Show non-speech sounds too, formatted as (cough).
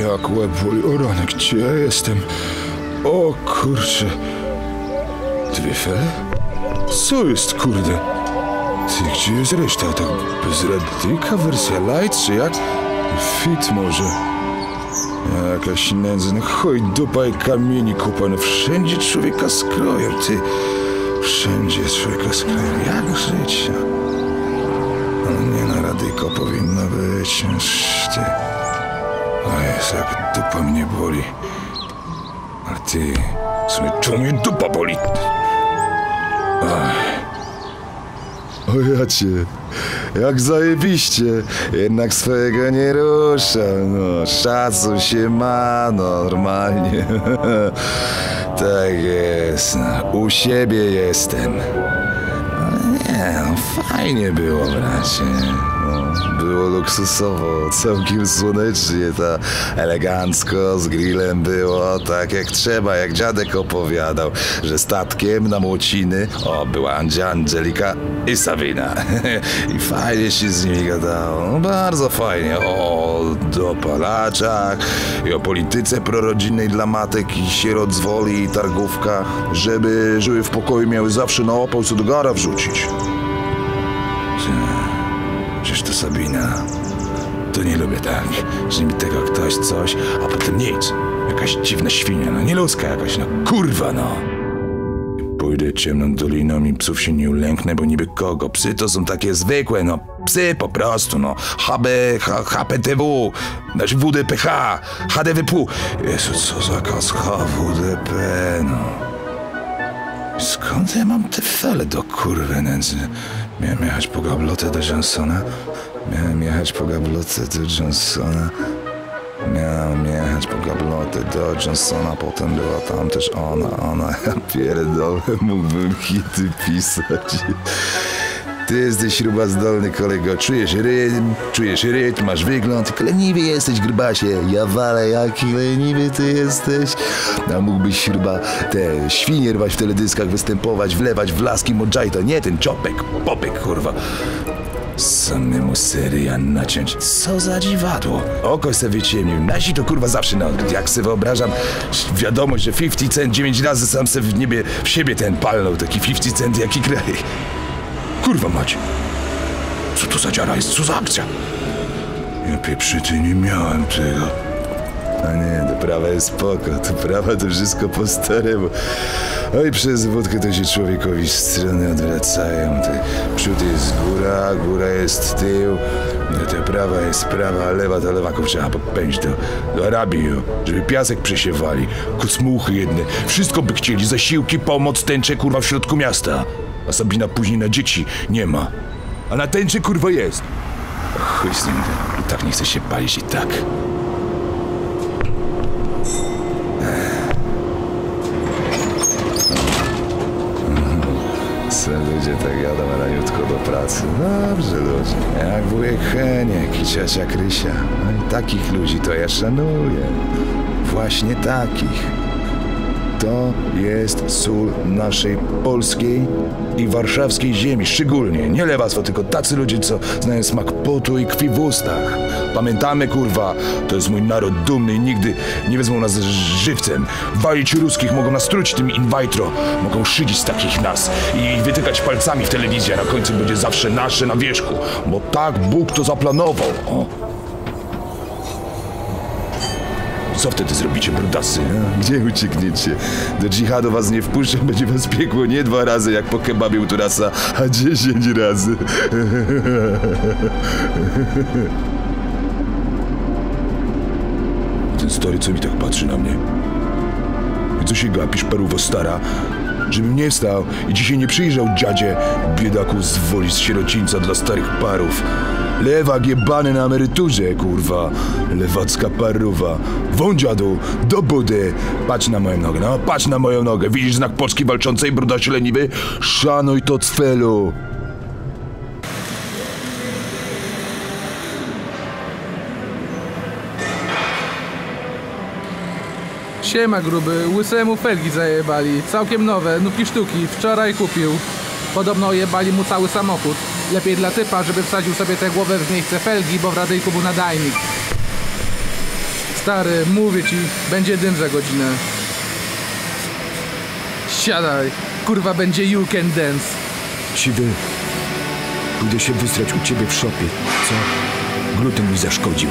Jak łeb rany, gdzie ja jestem? O kurczę. Dwie fele? Co jest, kurde? Ty, gdzie jest reszta? Tak bez radyka, wersja light, czy jak? Fit może. Jakaś nędza, no chuj, dupa i kamieni kupane. Wszędzie człowieka skroją, ty. Wszędzie człowieka skroją. Jak żyć? Nie na radyko powinno być. Ty. O Jezu, jak dupa mnie boli. Ale ty, w sumie czemu mnie dupa boli? O ja cię, jak zajebiście, jednak swojego nie rusza, no, szacun się ma, normalnie. (laughs) tak jest, no, u siebie jestem. No nie, no fajnie było, bracie. No, było luksusowo, całkiem słonecznie, ta elegancko, z grillem było, tak jak trzeba, jak dziadek opowiadał, że statkiem na Młociny, o, była Andzia, Angelika i Sabina. (laughs) I fajnie się z nimi gadało, no bardzo fajnie, o dopalaczach i o polityce prorodzinnej dla matek i sierot z woli i targówka, żeby żyły w pokoju, miały zawsze na opał co do gara wrzucić. To Sabina. To nie lubię tak, że mi tego ktoś coś, a potem nic. Jakaś dziwna świnia, no nieludzka jakaś, no kurwa no. Pójdę ciemną doliną i psów się nie ulęknę, bo niby kogo? Psy to są takie zwykłe, no psy po prostu, no. HB, HPTW, znaczy WDPH, HDWP. Jezu, co za kas HWDP, no. Skąd ja mam te fele do kurwy nędzy? Miałem jechać po gablotę do Johnsona. Miałem jechać po gablotę do Johnsona. Miałem jechać po gablotę do Johnsona, potem była tam też ona, ona. Ja pierdolę, mógłbym hity pisać. Ty jesteś śruba zdolny kolego, czujesz rytm, czujesz rytm, masz wygląd, tylko leniwy jesteś grubasie, ja walę jaki leniwy ty jesteś. A mógłbyś śruba te świnie rwać w teledyskach, występować, wlewać w laski modżajto, nie ten czopek, popek kurwa. Samemu Syrian naciąć. Co za dziwadło. Oko se wyciemnił. Nasi to kurwa zawsze na odwrót. Jak se wyobrażam wiadomość, że 50 cent 9 razy sam se w niebie w siebie ten palnął. Taki 50 cent jaki kraj. Kurwa mać. Co to za dziara jest? Co za akcja? Ja pieprzyty nie miałem tego. A nie, to prawa jest spoko, to prawa to wszystko po staremu. Oj, przez wódkę to się człowiekowi strony odwracają. Te przód jest góra, góra jest tył. No to prawa jest prawa, a lewa to lewa, trzeba popędzić do, do Arabii, żeby piasek przesiewali, kucmuchy jedne. Wszystko by chcieli, zasiłki, pomoc, tęcze, kurwa, w środku miasta. A Sabina później na dzieci nie ma. A na tęczy, kurwa, jest. Chuj z nim, i tak nie chce się palić i tak. Co ludzie tak jadą raniutko do pracy. Dobrze ludzie. Jak wujek Heniek i ciocia Krysia. No i takich ludzi to ja szanuję. Właśnie takich. To jest sól naszej polskiej i warszawskiej ziemi, szczególnie. Nie lewactwo, tylko tacy ludzie, co znają smak potu i krwi w ustach. Pamiętamy, kurwa, to jest mój naród dumny i nigdy nie wezmą nas żywcem. Walić ruskich, mogą nas truć tym in vitro, mogą szydzić takich nas i wytykać palcami w telewizji, a na końcu będzie zawsze nasze na wierzchu, bo tak Bóg to zaplanował. O. Co wtedy zrobicie, brudasy? Gdzie uciekniecie? Do dżihadu was nie wpuszczę, (laughs) będzie was piekło nie dwa razy jak po kebabie u Turasa, a dziesięć razy. (laughs) Ten stary co mi tak patrzy na mnie? I co się gapisz, paruwo stara? Żebym nie wstał i dzisiaj nie przyjrzał dziadzie, biedaku z woli z sierocińca dla starych parów. Lewak jebany na emeryturze, kurwa. Lewacka paruwa. Wą dziadu, do budy. Patrz na moją nogę, no, patrz na moją nogę. Widzisz znak Polski walczącej, brudasie leniwy? Szanuj to cfelu. Siema gruby, łysemu felgi zajebali. Całkiem nowe, nuki sztuki, wczoraj kupił. Podobno jebali mu cały samochód. Lepiej dla typa, żeby wsadził sobie tę głowę w miejsce felgi, bo w radyjku był nadajnik. Stary, mówię ci, będzie dym za godzinę. Siadaj, kurwa będzie you can dance. Siwy, pójdę się wysrać u ciebie w szopie, co? Gluten mi zaszkodził.